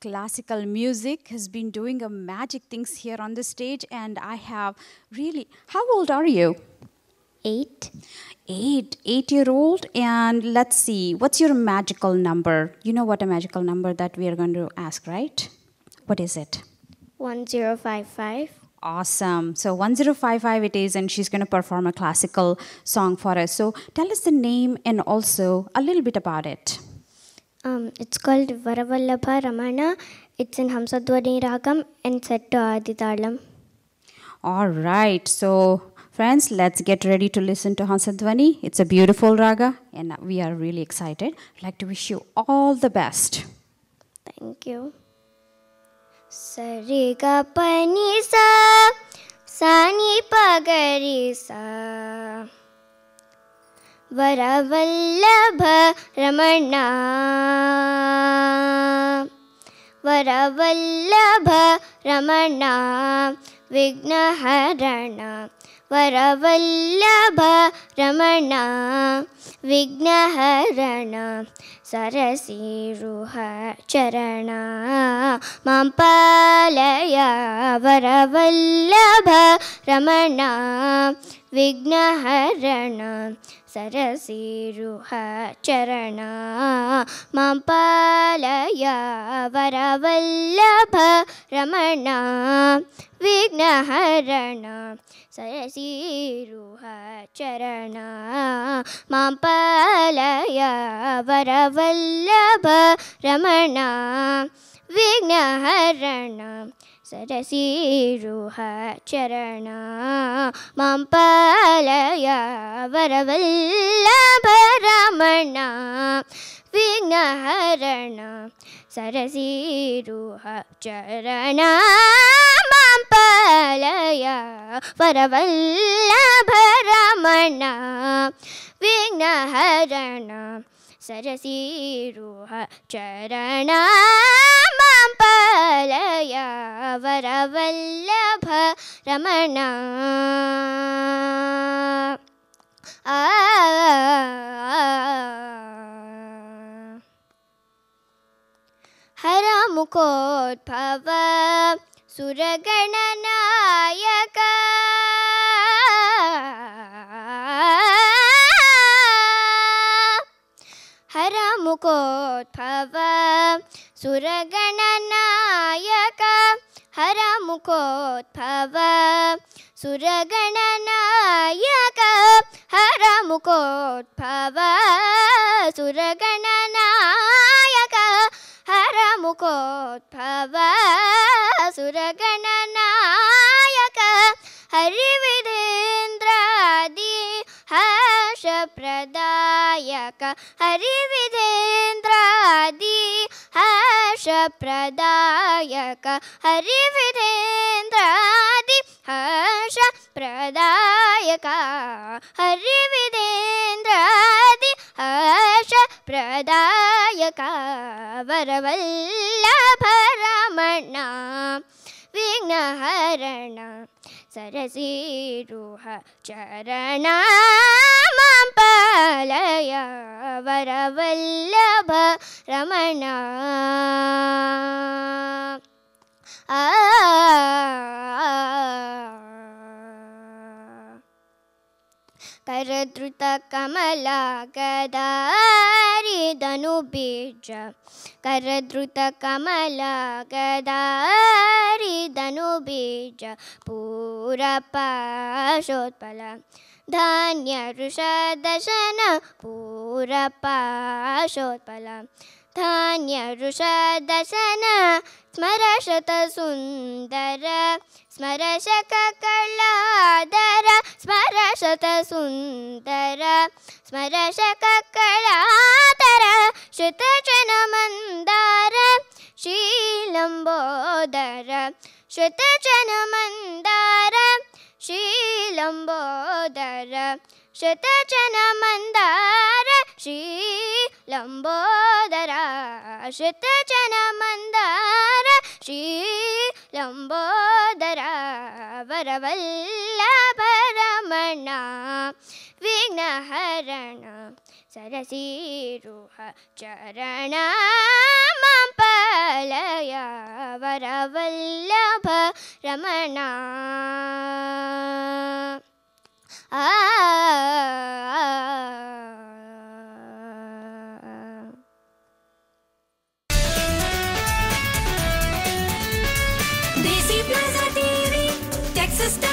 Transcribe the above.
classical music has been doing a magic things here on the stage and I have really How old are you? Eight. 8 8 year old and let's see what's your magical number? You know what a magical number that we are going to ask, right? What is it? 1055. Awesome. So 1055 it is, and she's going to perform a classical song for us. So tell us the name and also a little bit about it. Um, it's called Varavallabha Ramana. It's in Hamsadwani Ragam and set to Aditalam. All right. So friends, let's get ready to listen to Hansadvani. It's a beautiful raga, and we are really excited. I'd like to wish you all the best. Thank you. Sari ga pani sa sani pagari sa Varavallabha Ramana Varavallabha Ramana Vignaharana Varavallabha Ramana Vignaharana Sarasiruha Charana Mampalaya Varavallabha Ramana सरसीरुह चरणा मां पालय वरवल्लभ रमणा विघ्नहरण सरसीरुह चरणा मां पालय वरवल्लभ रमणा विघ्नहरण சரசீருஹ சரணா மம்பலய வரவல்ல பரமணா. விக்னஹரணா சரசீருஹ சரணா மம்பலய வரவல்ல பரமணா. விக்னஹரணா சரசீருஹ சரணா Ramana हरमुखोद्भव सुरगणनायक हरमुखोद्भव सुरगणनायक मुकोत् सुरगणनायक हर मुकोत् भव हर मुकोत् सुरगणनायक हरिविधेन्द्रादि हर्षप्रदायक। हरिविधेन्द्रादि हर्षप्रदायक हरिविधेन्द्रादि हर्षप्रदायक हरिविधेन्द्रादि हर्षप्रदायक वरवल्लभ रमणा विघ्नहरण सरसीरुह चरणा रमणा आ करद्रुतकमलागदारिदनुबीज करद्रुतकमलागदारिदनुबीज पूरपाशोत्पल धान्यऋषदशन पूरपाशोत्पल धान्यरुषदशन दशन स्मरशत सुन्दर स्मरशक कलादर स्मरशत सुन्दर स्मरशक श्रुतचनमन्दार शतचन मन्दर शीलं बोदर शुतचनु ಲಂಬೋದರ ಶ್ರಿತ ಜನ ಮಂದಾರ ಶ್ರೀ ಲಂಬೋದರ ವರವಲ್ಲ ಪರಮಣ ವಿಘ್ನಹರಣ ಸರಸೀರುಹ ಚರಣ ಮಾಪಲಯ ವರವಲ್ಲಭ ರಮಣ ಆ Star